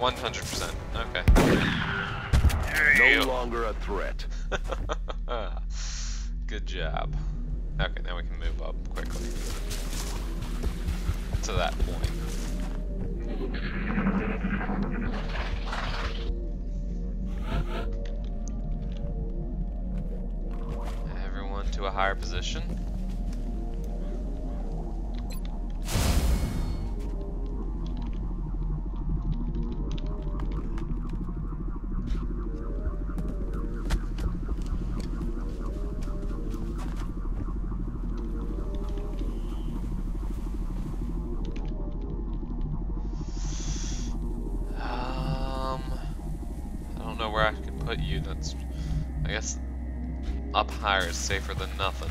100%. Okay. No longer a threat. Good job. Okay, now we can move up quickly. To that point. Everyone to a higher position. Put you. That's, I guess, up higher is safer than nothing.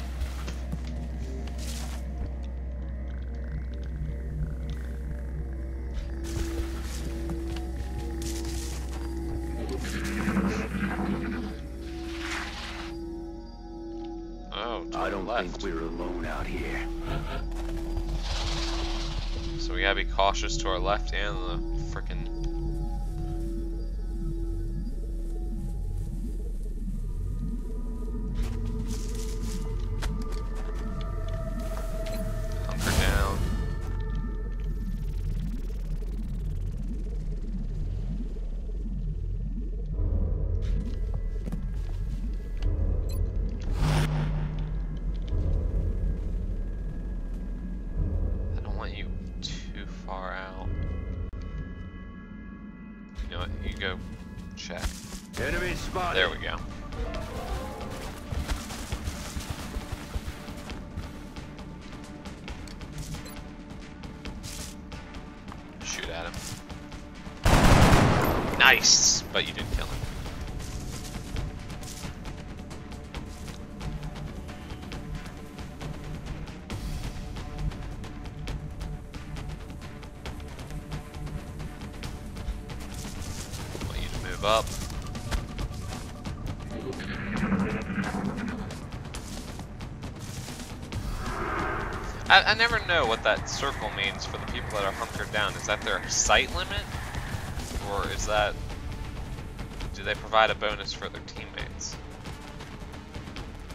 Oh, I don't left. think we're alone out here. So we gotta be cautious to our left and the move up. I, I never know what that circle means for the people that are hunkered down. Is that their sight limit? Or is that... Do they provide a bonus for their teammates?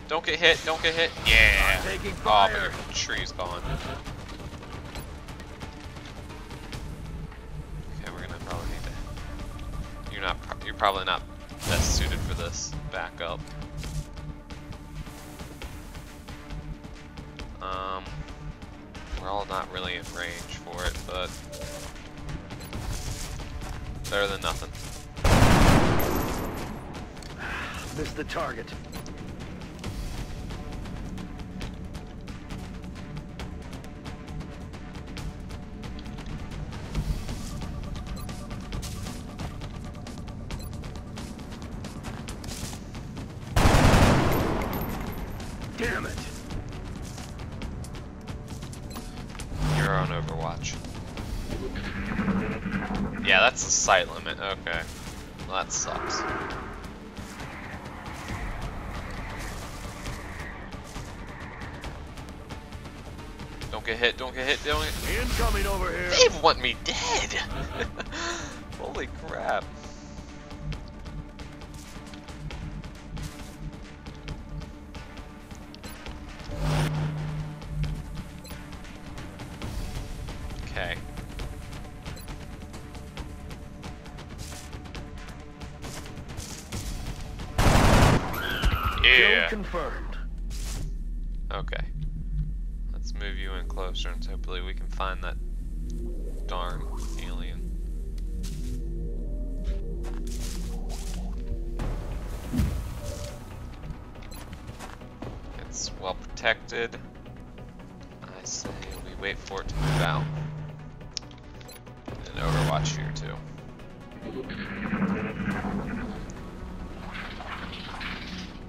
Don't get hit, don't get hit. Yeah! Oh, but your tree's gone. Probably not best suited for this. backup. Um, we're all not really in range for it, but better than nothing. Missed the target. Yeah, that's the sight limit. Okay. Well, that sucks. Don't get hit, don't get hit, don't get... Incoming over here. They want me dead! Holy crap. Find that darn alien. It's well protected. I say we wait for it to move out. And Overwatch here too.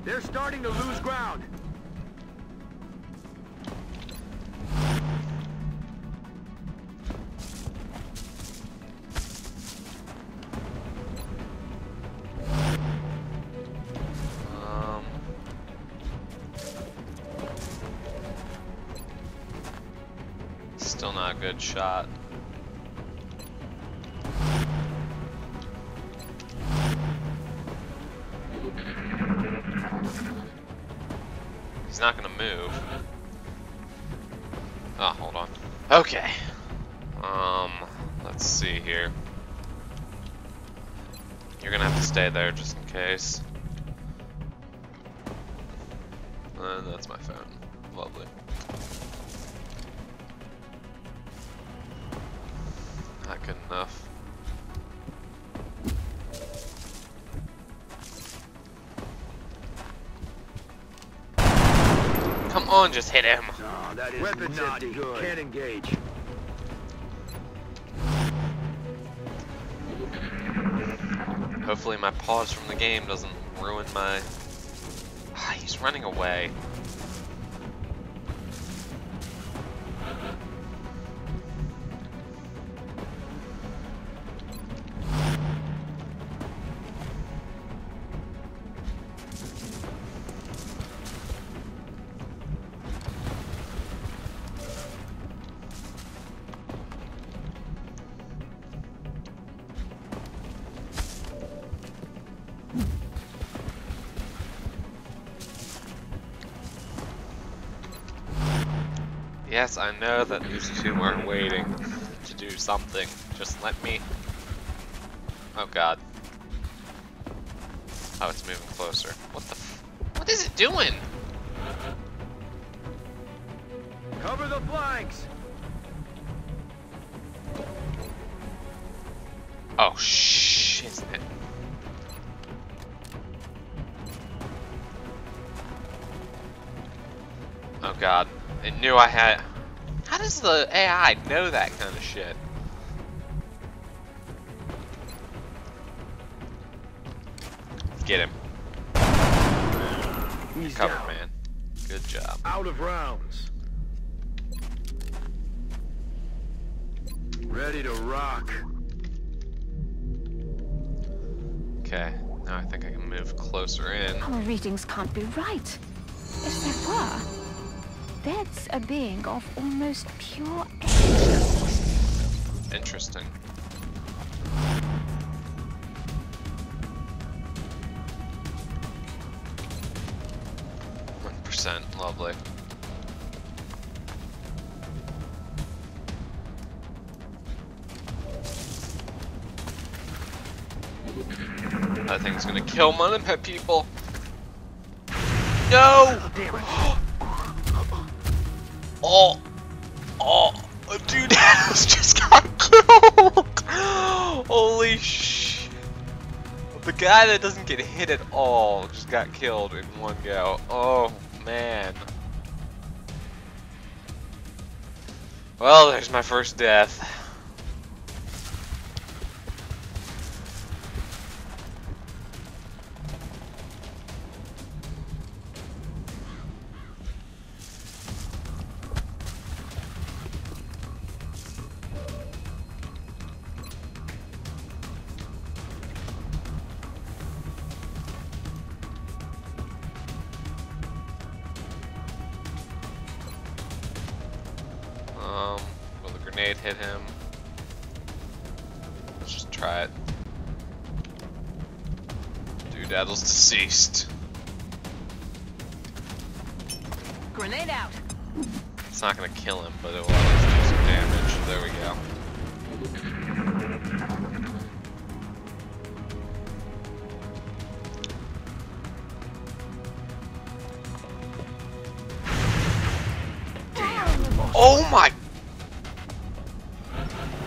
They're starting to lose ground. still not a good shot. He's not gonna move. Oh, hold on. Okay. Um, let's see here. You're gonna have to stay there just in case. And that's my phone. Lovely. Come on, just hit him. No, that is Weapon's not empty. good. Can't engage. Hopefully my pause from the game doesn't ruin my... Ah, he's running away. Yes, I know that these two are waiting to do something. Just let me... Oh god. Oh, it's moving closer. What the What is it doing? Cover the flanks. It knew I had... How does the AI know that kind of shit? Get him. He's Cover, down. man. Good job. Out of rounds. Ready to rock. Okay, now I think I can move closer in. Our readings can't be right. If they were, that's a being of almost pure energy. Interesting. One percent, lovely. That thing's gonna kill one of my people. No! Oh! Oh! oh, Dude, just got killed! Holy sh! The guy that doesn't get hit at all just got killed in one go. Oh, man. Well, there's my first death. Grenade hit him? Let's just try it. Dude, Doodaddle's deceased. Grenade out. It's not gonna kill him, but it will do some damage. There we go.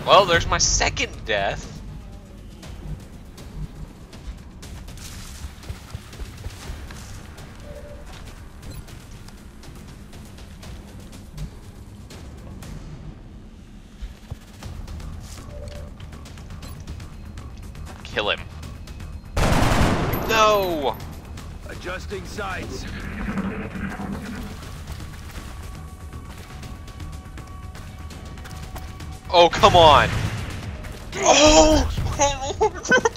Well, there's my second death. Kill him. No! Adjusting sights. Oh, come on! Oh!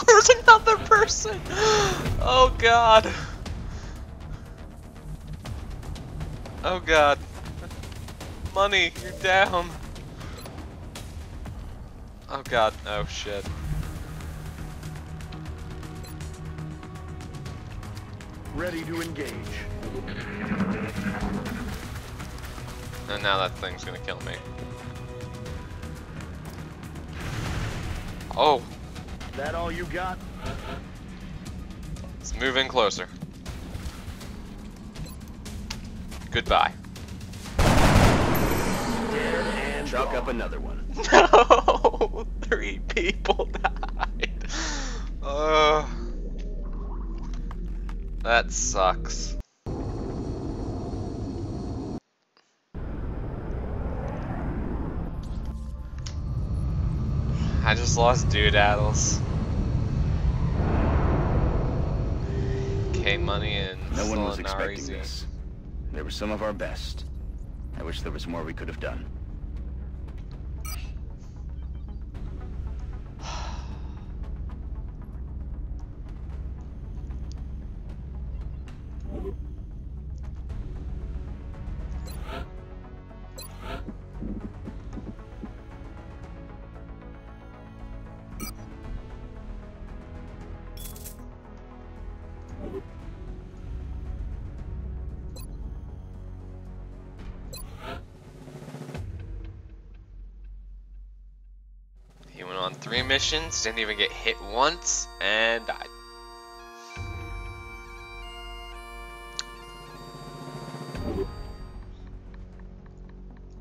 There's another person! Oh god! Oh god. Money, you're down. Oh god, oh shit. Ready to engage. And now that thing's gonna kill me. Oh, That all you got? Let's move in closer. Goodbye. Dead and Chalk gone. up another one. No, three people died. Uh, that sucks. I just lost Doodaddles. K Money and No one was expecting this. They were some of our best. I wish there was more we could have done. Missions, didn't even get hit once, and died.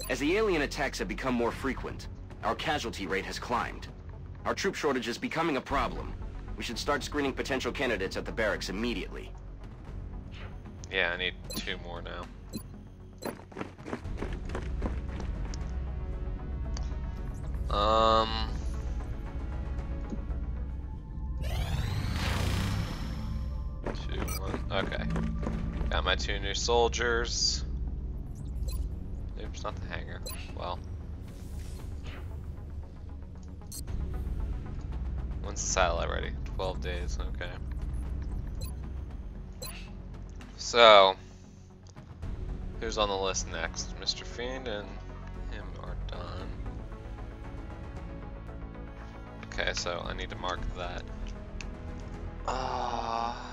As the alien attacks have become more frequent, our casualty rate has climbed. Our troop shortage is becoming a problem. We should start screening potential candidates at the barracks immediately. Yeah, I need two more now. Okay. Got my two new soldiers. Oops, not the hangar. Well. When's the satellite ready? 12 days, okay. So, who's on the list next? Mr. Fiend and him are done. Okay, so I need to mark that. Ah, right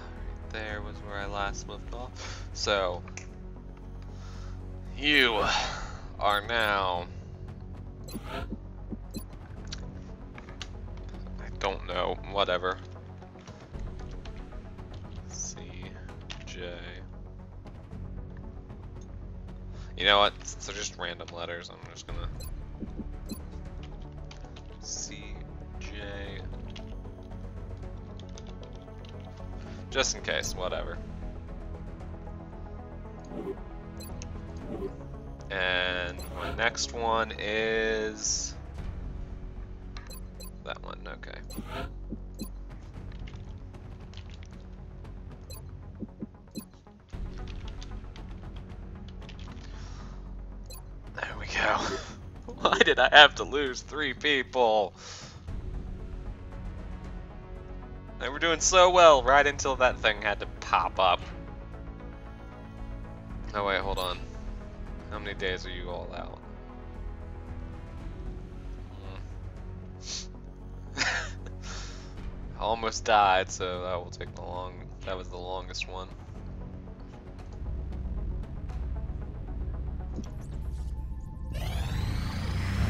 there was where I last left off. So, you are now. I don't know, whatever. C, J. You know what? So just random letters. I'm just gonna Just in case, whatever. And my next one is that one. Okay. There we go. Why did I have to lose three people? They were doing so well right until that thing had to pop up. Oh wait, hold on. How many days are you all out? Hmm. Almost died, so that will take the long. That was the longest one.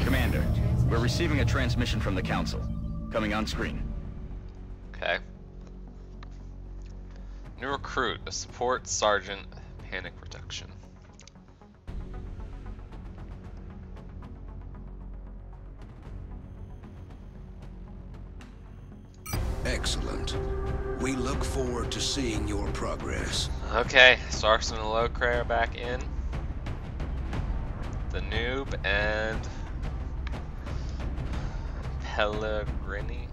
Commander, we're receiving a transmission from the Council. Coming on screen. Okay. New recruit, a support sergeant, panic reduction. Excellent. We look forward to seeing your progress. Okay, Starks and Locre are back in. The noob and Pellegrini.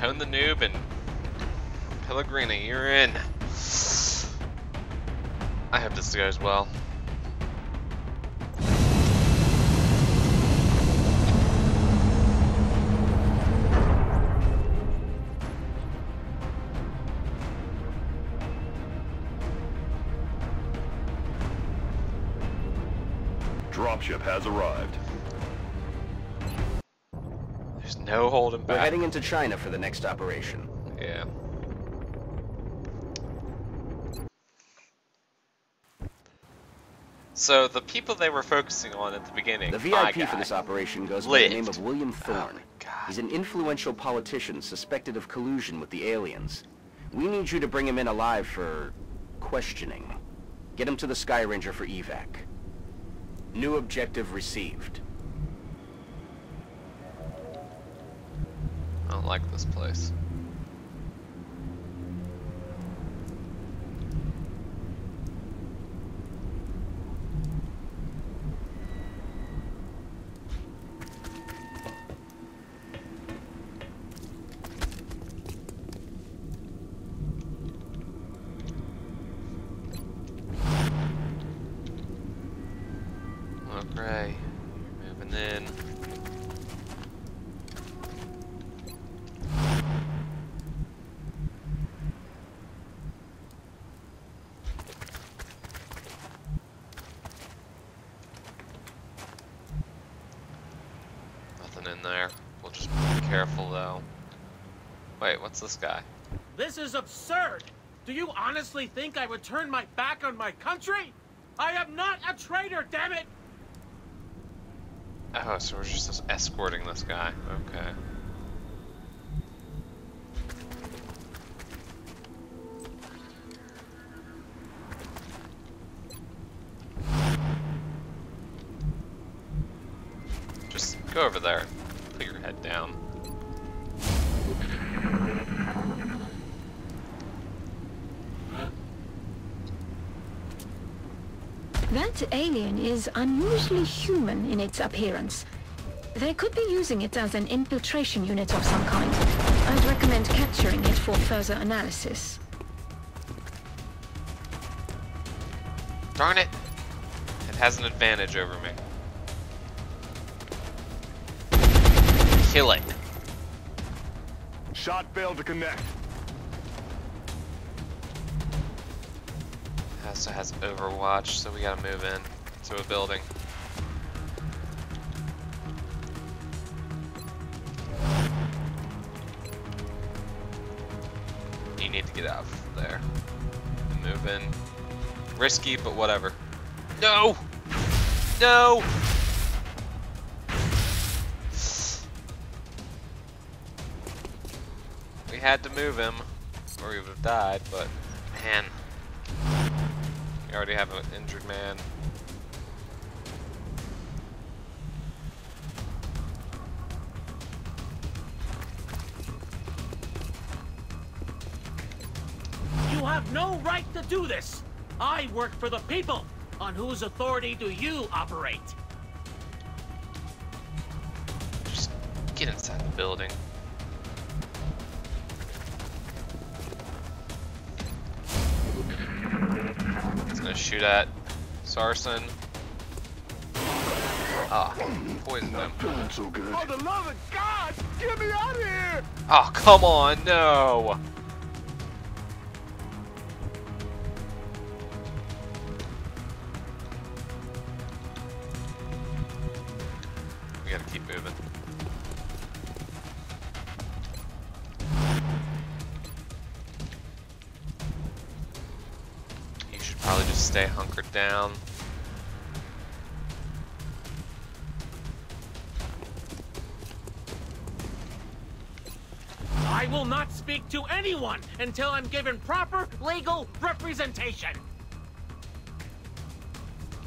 Hone the noob and Pellegrini, you're in. I hope this goes well. Dropship has arrived. No holding back. We're heading into China for the next operation. Yeah. So the people they were focusing on at the beginning. The VIP for this operation goes lived. by the name of William oh, Thorne. Oh He's an influential politician suspected of collusion with the aliens. We need you to bring him in alive for questioning. Get him to the Sky Ranger for evac. New objective received. Don't like this place. There. We'll just be careful though. Wait, what's this guy? This is absurd! Do you honestly think I would turn my back on my country? I am not a traitor, damn it! Oh, so we're just escorting this guy. Okay. Alien is unusually human in its appearance. They could be using it as an infiltration unit of some kind. I'd recommend capturing it for further analysis. Darn it! It has an advantage over me. Kill it. Shot failed to connect. Also has Overwatch, so we gotta move in to a building. You need to get out of there. Move in. Risky, but whatever. No! No! We had to move him, or he would have died, but man. We already have an injured man. No right to do this! I work for the people! On whose authority do you operate? Just get inside the building. It's gonna shoot at Sarson. Ah, poisoned him. Feeling so good. For the love of God! Get me out of here! Oh, come on, no! Down. I will not speak to anyone until I'm given proper legal representation!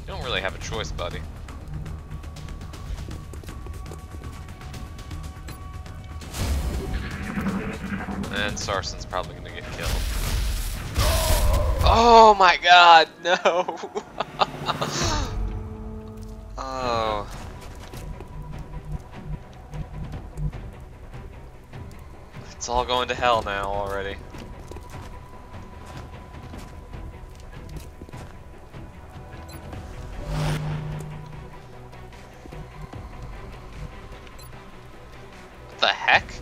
You don't really have a choice, buddy. And Sarson's probably gonna get killed. Oh my god, no! oh. It's all going to hell now already. What the heck?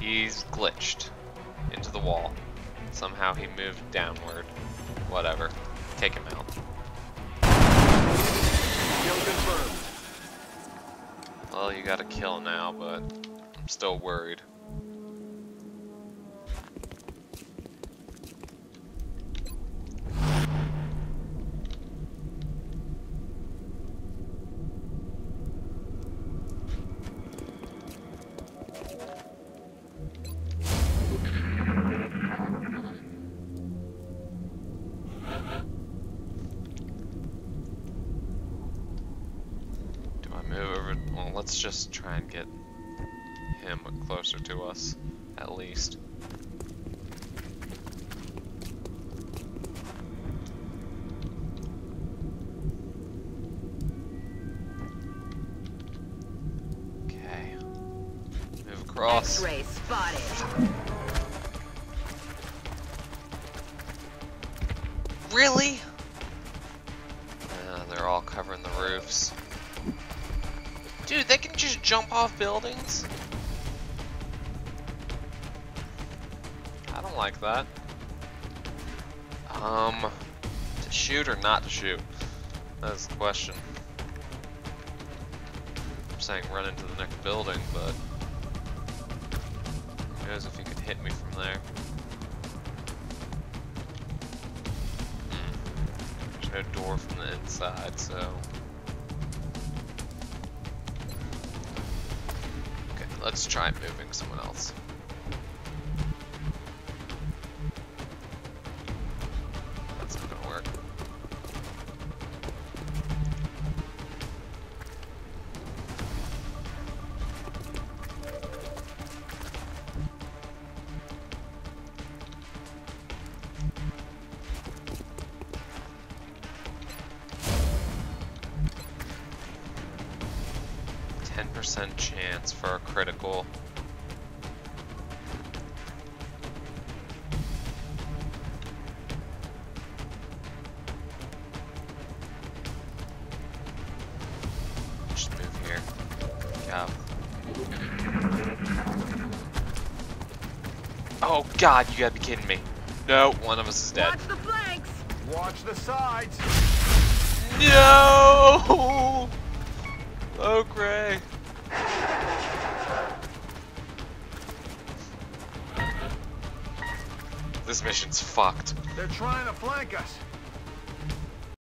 He's glitched into the wall. Somehow he moved downward. Whatever. Take him out. Kill confirmed. Well, you got a kill now, but I'm still worried. Closer to us, at least. Okay. Move across. X-ray spotted. Really? Uh, they're all covering the roofs. Dude, they can just jump off buildings? Like that. Um, to shoot or not to shoot? That's the question. I'm saying run into the next building, but who knows if he could hit me from there. Hmm. There's no door from the inside, so. Okay, let's try moving someone else. 10% chance for a critical. Just move here. Go. Oh god, you gotta be kidding me. No, one of us is dead. Watch the flanks! Watch the sides! No! Oh, Gray. This mission's fucked. They're trying to flank us.